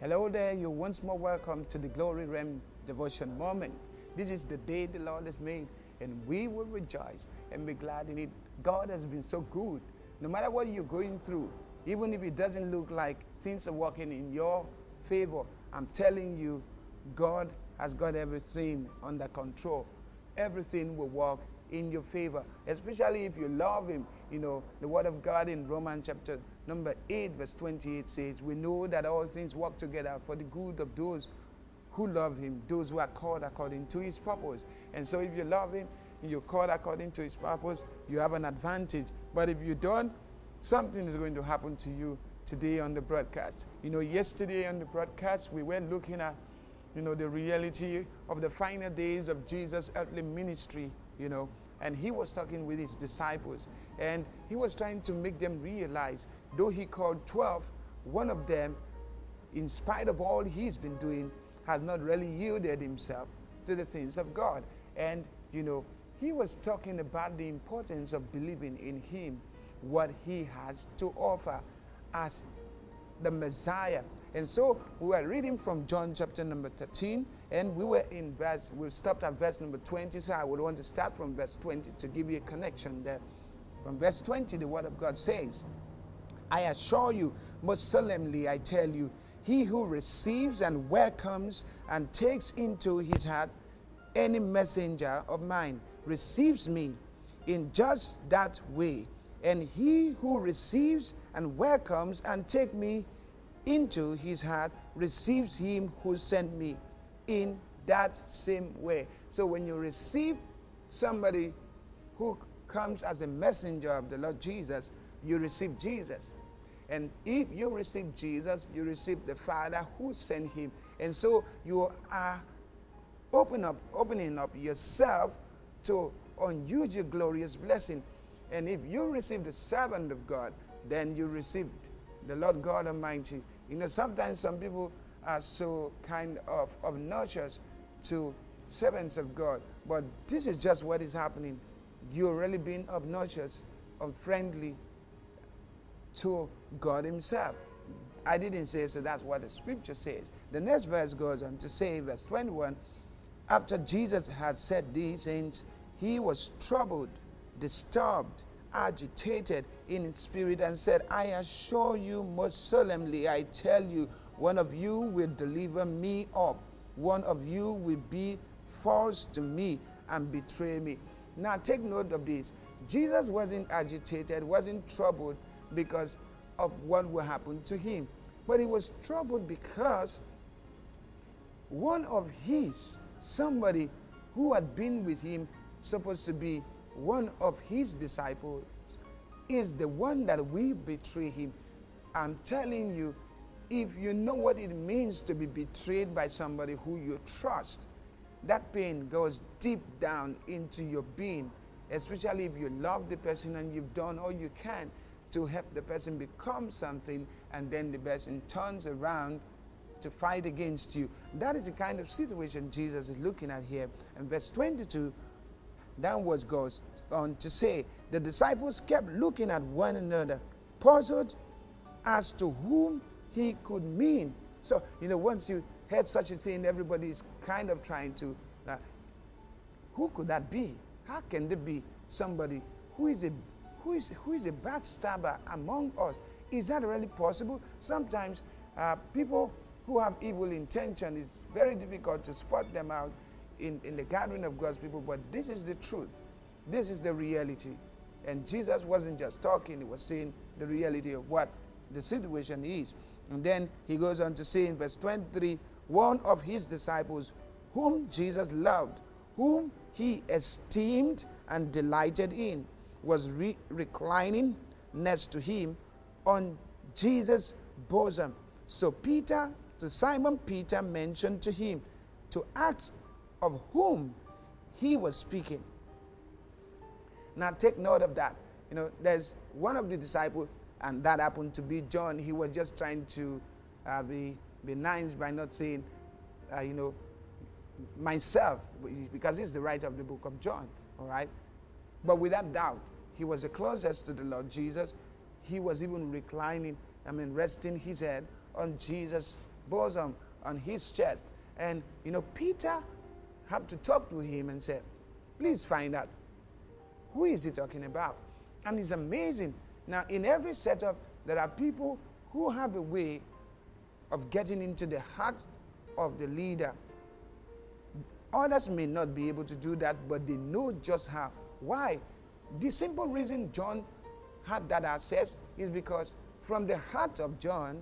Hello there, you're once more welcome to the Glory Realm Devotion Moment. This is the day the Lord has made, and we will rejoice and be glad in it. God has been so good. No matter what you're going through, even if it doesn't look like things are working in your favor, I'm telling you, God has got everything under control. Everything will work in your favor, especially if you love Him. You know, the Word of God in Romans chapter number 8, verse 28 says, We know that all things work together for the good of those who love Him, those who are called according to His purpose. And so, if you love Him, you're called according to His purpose, you have an advantage. But if you don't, something is going to happen to you today on the broadcast. You know, yesterday on the broadcast, we were looking at, you know, the reality of the final days of Jesus' earthly ministry, you know, and he was talking with his disciples and he was trying to make them realize though he called 12 one of them in spite of all he's been doing has not really yielded himself to the things of god. And you know he was talking about the importance of believing in him what he has to offer as the messiah. And so we were reading from John chapter number 13, and we were in verse, we stopped at verse number 20, so I would want to start from verse 20 to give you a connection there. From verse 20, the word of God says, I assure you, most solemnly I tell you, he who receives and welcomes and takes into his heart any messenger of mine receives me in just that way. And he who receives and welcomes and take me into his heart receives him who sent me in that same way. So when you receive somebody who comes as a messenger of the Lord Jesus, you receive Jesus. And if you receive Jesus, you receive the Father who sent him. And so you are open up, opening up yourself to unusual glorious blessing. And if you receive the servant of God, then you received the Lord God Almighty you know, sometimes some people are so kind of obnoxious to servants of God, but this is just what is happening. You're really being obnoxious, unfriendly to God Himself. I didn't say so, that's what the scripture says. The next verse goes on to say, verse 21 After Jesus had said these things, he was troubled, disturbed, agitated in spirit and said, I assure you most solemnly, I tell you, one of you will deliver me up. One of you will be false to me and betray me. Now take note of this. Jesus wasn't agitated, wasn't troubled because of what will happen to him. But he was troubled because one of his, somebody who had been with him, supposed to be one of his disciples is the one that will betray him. I'm telling you, if you know what it means to be betrayed by somebody who you trust, that pain goes deep down into your being, especially if you love the person and you've done all you can to help the person become something, and then the person turns around to fight against you. That is the kind of situation Jesus is looking at here. And verse 22 downwards goes on to say, the disciples kept looking at one another, puzzled as to whom he could mean. So, you know, once you heard such a thing, everybody is kind of trying to, uh, who could that be? How can there be somebody who is a who is who is a backstabber among us? Is that really possible? Sometimes uh, people who have evil intention, it's very difficult to spot them out in, in the gathering of God's people, but this is the truth. This is the reality. And Jesus wasn't just talking, he was saying the reality of what the situation is. And then he goes on to say in verse 23 one of his disciples, whom Jesus loved, whom he esteemed and delighted in, was re- reclining next to him on Jesus' bosom. So Peter, to Simon Peter, mentioned to him to ask of whom he was speaking. Now take note of that. You know, there's one of the disciples, and that happened to be John. He was just trying to uh, be, be nice by not saying, uh, you know, myself, because he's the writer of the book of John, all right? But without doubt, he was the closest to the Lord Jesus. He was even reclining, I mean, resting his head on Jesus' bosom, on his chest. And, you know, Peter had to talk to him and said, please find out who is he talking about? And it's amazing. Now, in every setup, there are people who have a way of getting into the heart of the leader. Others may not be able to do that, but they know just how. Why? The simple reason John had that access is because from the heart of John,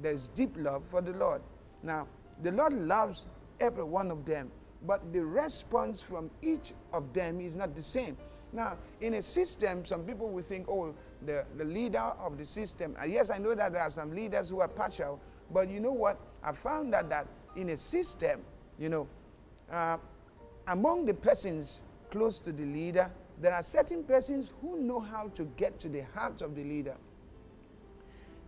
there's deep love for the Lord. Now, the Lord loves every one of them, but the response from each of them is not the same. Now, in a system, some people will think, oh, the, the leader of the system. And yes, I know that there are some leaders who are partial, but you know what? I found that, that in a system, you know, uh, among the persons close to the leader, there are certain persons who know how to get to the heart of the leader.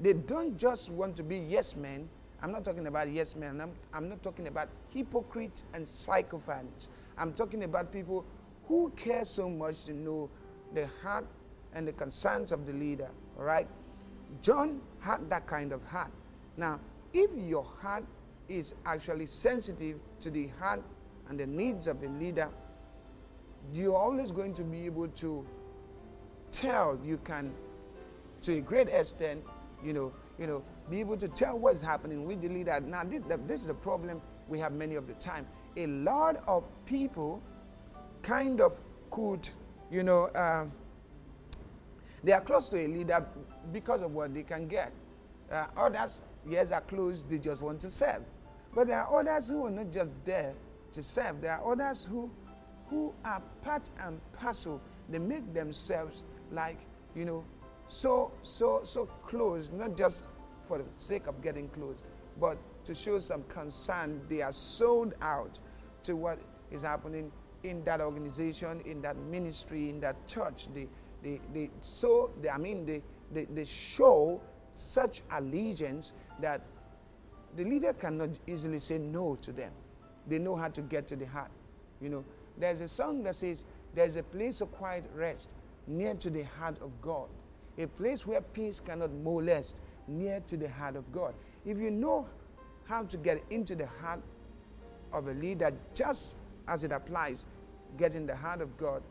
They don't just want to be yes men. I'm not talking about yes men. I'm, I'm not talking about hypocrites and sycophants. I'm talking about people who cares so much to know the heart and the concerns of the leader. right? John had that kind of heart. Now, if your heart is actually sensitive to the heart and the needs of the leader, you're always going to be able to tell, you can, to a great extent, you know, you know, be able to tell what's happening with the leader. Now, this, this is the problem we have many of the time. A lot of people kind of could, you know, uh, they are close to a leader because of what they can get. Uh, others, yes, are close, they just want to serve. But there are others who are not just there to serve. There are others who, who are part and parcel. They make themselves like, you know, so, so, so close, not just for the sake of getting close, but to show some concern. They are sold out to what is happening in that organization, in that ministry, in that church. They, they, they so they, I mean they, they, they show such allegiance that the leader cannot easily say no to them. They know how to get to the heart. You know, there's a song that says, There's a place of quiet rest near to the heart of God, a place where peace cannot molest, near to the heart of God. If you know how to get into the heart of a leader, just as it applies, getting in the heart of God,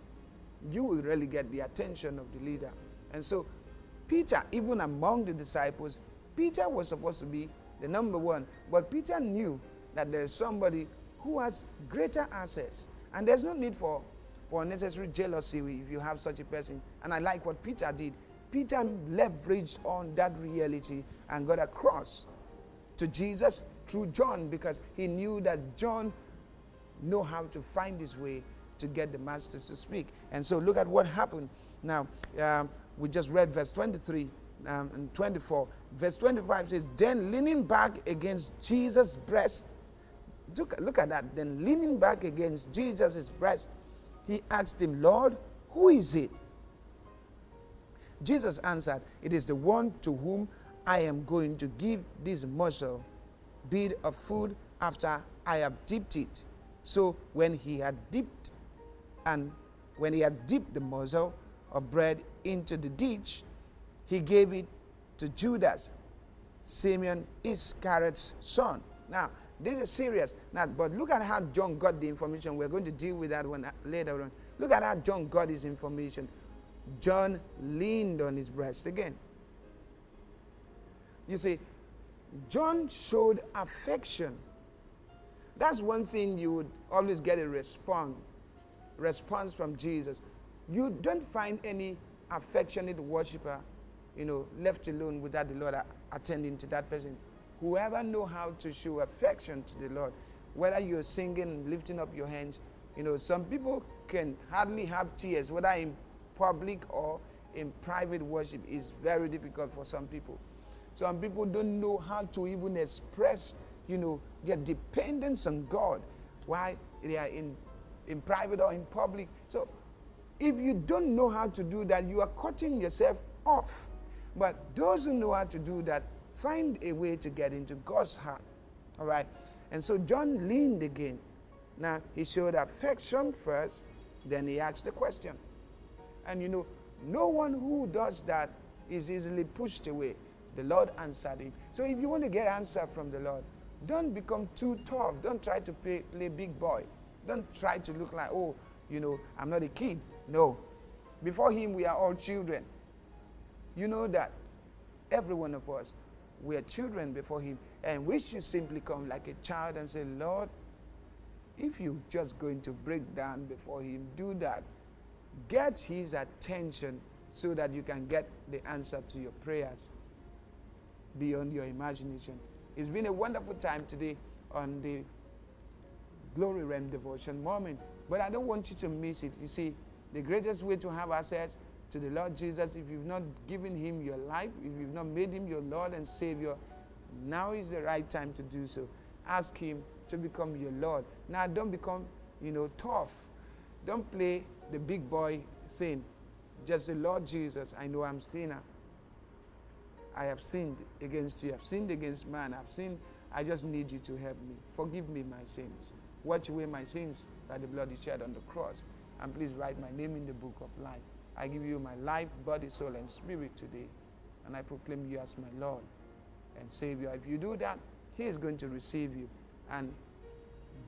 you will really get the attention of the leader. And so, Peter, even among the disciples, Peter was supposed to be the number one. But Peter knew that there is somebody who has greater access. And there's no need for, for unnecessary jealousy if you have such a person. And I like what Peter did. Peter leveraged on that reality and got across to Jesus through John because he knew that John know how to find his way to get the masters to speak. And so look at what happened. Now, um, we just read verse 23 um, and 24. Verse 25 says, Then leaning back against Jesus' breast, look, look at that. Then leaning back against Jesus' breast, he asked him, Lord, who is it? Jesus answered, It is the one to whom I am going to give this morsel, bit of food after I have dipped it. So when he had dipped and when he had dipped the morsel of bread into the ditch, he gave it to Judas, Simeon Iscariot's son. Now, this is serious. Now, but look at how John got the information. We're going to deal with that one later on. Look at how John got his information. John leaned on his breast again. You see, John showed affection that's one thing you would always get a response, response from Jesus. You don't find any affectionate worshiper, you know, left alone without the Lord attending to that person. Whoever know how to show affection to the Lord, whether you're singing, lifting up your hands, you know, some people can hardly have tears, whether in public or in private worship is very difficult for some people. Some people don't know how to even express you know, their dependence on God while they are in, in private or in public. So if you don't know how to do that, you are cutting yourself off. But those who know how to do that find a way to get into God's heart. All right? And so John leaned again. Now, he showed affection first, then he asked the question. And you know, no one who does that is easily pushed away. The Lord answered him. So if you want to get answer from the Lord, don't become too tough. Don't try to play, play big boy. Don't try to look like, oh, you know, I'm not a kid. No. Before him, we are all children. You know that every one of us, we are children before him. And we should simply come like a child and say, Lord, if you're just going to break down before him, do that. Get his attention so that you can get the answer to your prayers beyond your imagination. It's been a wonderful time today on the Glory Realm Devotion moment, but I don't want you to miss it. You see, the greatest way to have access to the Lord Jesus, if you've not given him your life, if you've not made him your Lord and Savior, now is the right time to do so. Ask him to become your Lord. Now, don't become, you know, tough. Don't play the big boy thing. Just the Lord Jesus, I know I'm sinner. I have sinned against you. I've sinned against man. I've sinned. I just need you to help me. Forgive me my sins. Watch away my sins by the blood you shed on the cross. And please write my name in the book of life. I give you my life, body, soul, and spirit today. And I proclaim you as my Lord and Savior. If you do that, He is going to receive you. And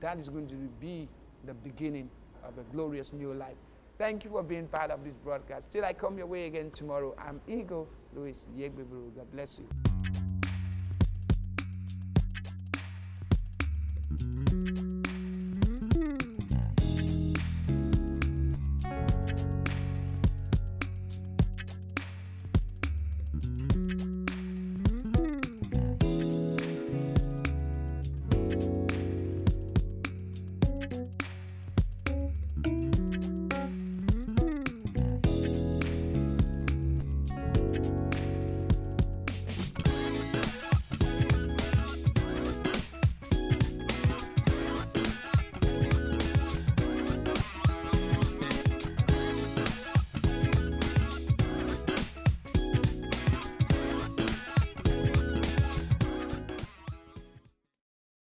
that is going to be the beginning of a glorious new life. Thank you for being part of this broadcast. Till I come your way again tomorrow, I'm Igho Louis Yegbeburu. God bless you.